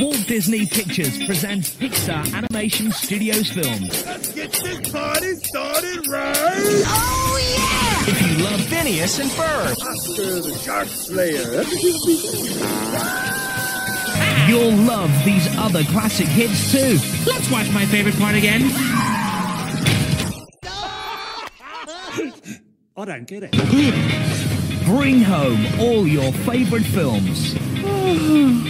Walt Disney Pictures presents Pixar Animation Studios films. Let's get this party started right. Oh, yeah! If you love Phineas and Ferb, Oscar the Shark Slayer. you'll love these other classic hits too. Let's watch my favorite part again. I don't get it. Bring home all your favorite films Like your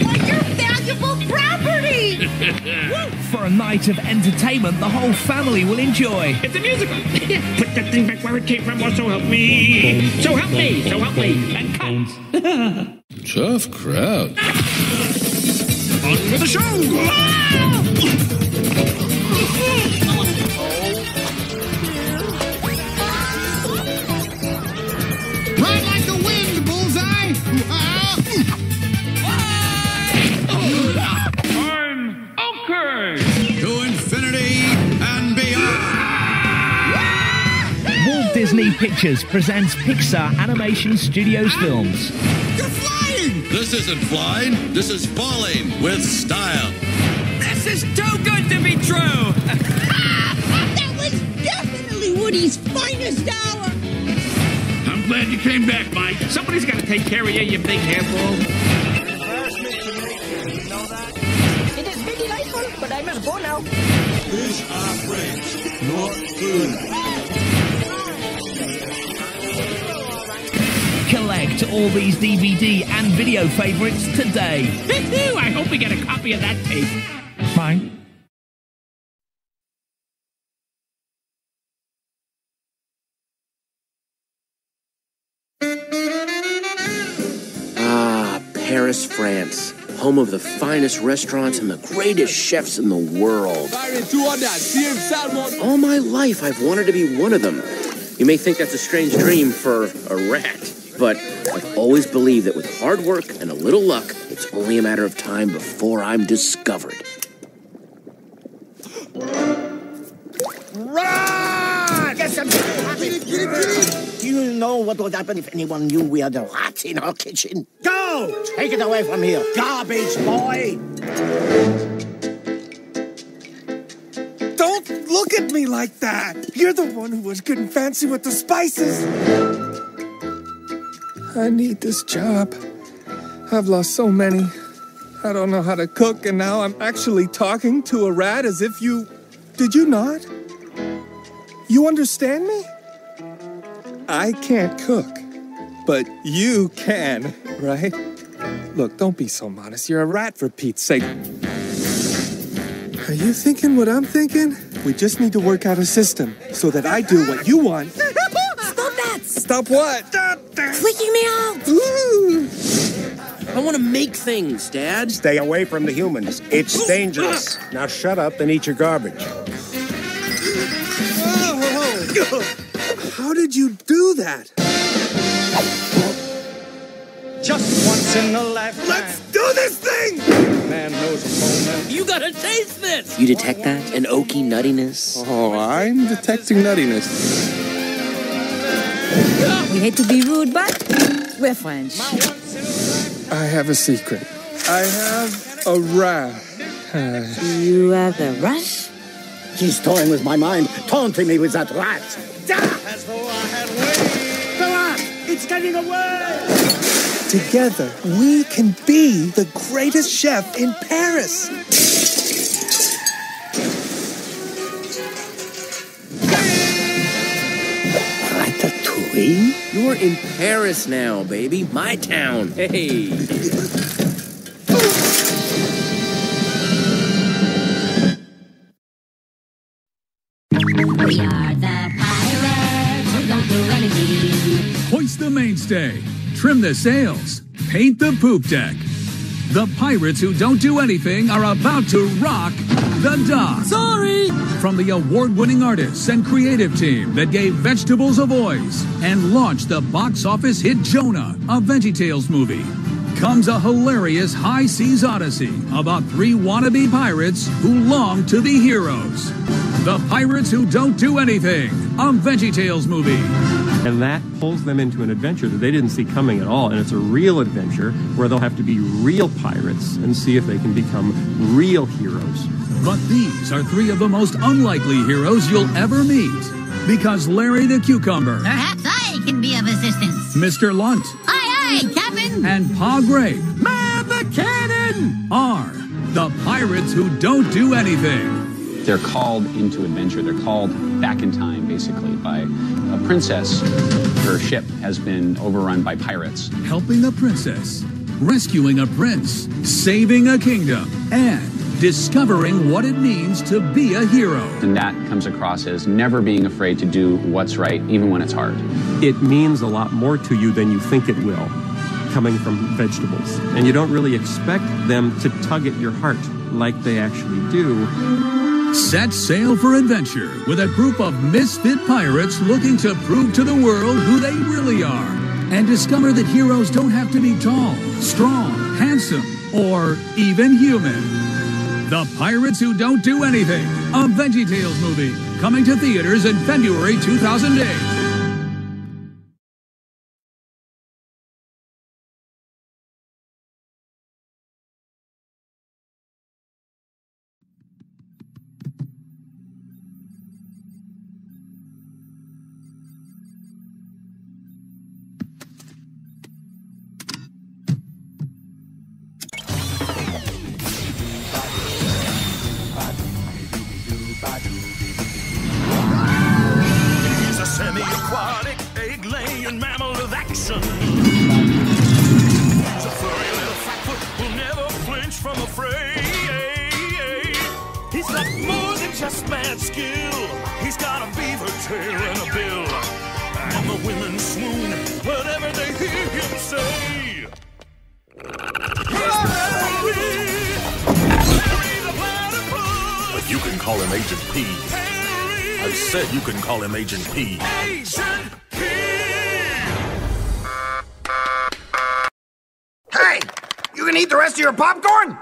valuable property! for a night of entertainment the whole family will enjoy. It's a musical. Put that thing back where it came from, or so help me. So help me. So help me. And cut. Tough crowd. On with the show. Pictures presents Pixar Animation Studios films. You're flying! This isn't flying, this is falling with style. This is too good to be true. that was definitely Woody's finest hour! I'm glad you came back, Mike. Somebody's got to take care of you, you big hairball. It is very delightful, but I must go now. Fish are friends, not food. Collect all these DVD and video favorites today. I hope we get a copy of that tape. Fine. Ah, Paris, France. Home of the finest restaurants and the greatest chefs in the world. All my life, I've wanted to be one of them. You may think that's a strange dream for a rat, but I've always believed that with hard work and a little luck, it's only a matter of time before I'm discovered. Run! Yes, I'm so happy. Get it, get it, get it! You know what would happen if anyone knew we had a rat in our kitchen? Go! Take it away from here. Garbage boy! Don't look at me like that. You're the one who was getting fancy with the spices. I need this job. I've lost so many. I don't know how to cook, and now I'm actually talking to a rat as if you. Did you not? You understand me? I can't cook, but you can, right? Look, don't be so modest. You're a rat for Pete's sake. Are you thinking what I'm thinking? We just need to work out a system so that I do what you want. Stop that! Stop what? Freaking me out! I want to make things, Dad. Stay away from the humans. It's dangerous. Ah. Now shut up and eat your garbage. How did you do that? Just once in a lifetime. Let's do this thing! Man knows a moment. You gotta taste this. You detect that? An oaky nuttiness? Oh, I'm detecting nuttiness. We hate to be rude, but we're French. I have a secret. I have a rat. You have a rush? He's toying with my mind, taunting me with that rat. As though I had wings. The rat! It's getting away! Together, we can be the greatest chef in Paris. Ratatouille? You're in Paris now, baby. My town. Hey. We are the pirates who don't do anything. Hoist the mainstay, trim the sails, paint the poop deck. The pirates who don't do anything are about to rock the dock. Sorry! From the award winning artists and creative team that gave vegetables a voice and launched the box office hit Jonah, a VeggieTales movie, comes a hilarious high seas odyssey about three wannabe pirates who long to be heroes. The Pirates Who Don't Do Anything, a VeggieTales movie. And that pulls them into an adventure that they didn't see coming at all. And it's a real adventure where they'll have to be real pirates and see if they can become real heroes. But these are three of the most unlikely heroes you'll ever meet. Because Larry the Cucumber, Perhaps I can be of assistance. Mr. Lunt, Aye, aye, Captain. and Pa Grape, Man the Cannon, are the pirates who don't do anything. They're called into adventure. They're called back in time, basically, by a princess. Her ship has been overrun by pirates. Helping a princess, rescuing a prince, saving a kingdom, and discovering what it means to be a hero. And that comes across as never being afraid to do what's right, even when it's hard. It means a lot more to you than you think it will, coming from vegetables. And you don't really expect them to tug at your heart like they actually do. Set sail for adventure with a group of misfit pirates looking to prove to the world who they really are and discover that heroes don't have to be tall, strong, handsome, or even human. The Pirates Who Don't Do Anything, a VeggieTales movie, coming to theaters in February 2008. Semi-aquatic, egg-laying mammal of action. He's a furry little who'll never flinch from a fray. He's got more than just mad skill. He's got a beaver tail and a bill. And the women swoon whatever they hear him say. But you can call him Agent P. I said you can call him Agent P. Agent Hey, you can eat the rest of your popcorn?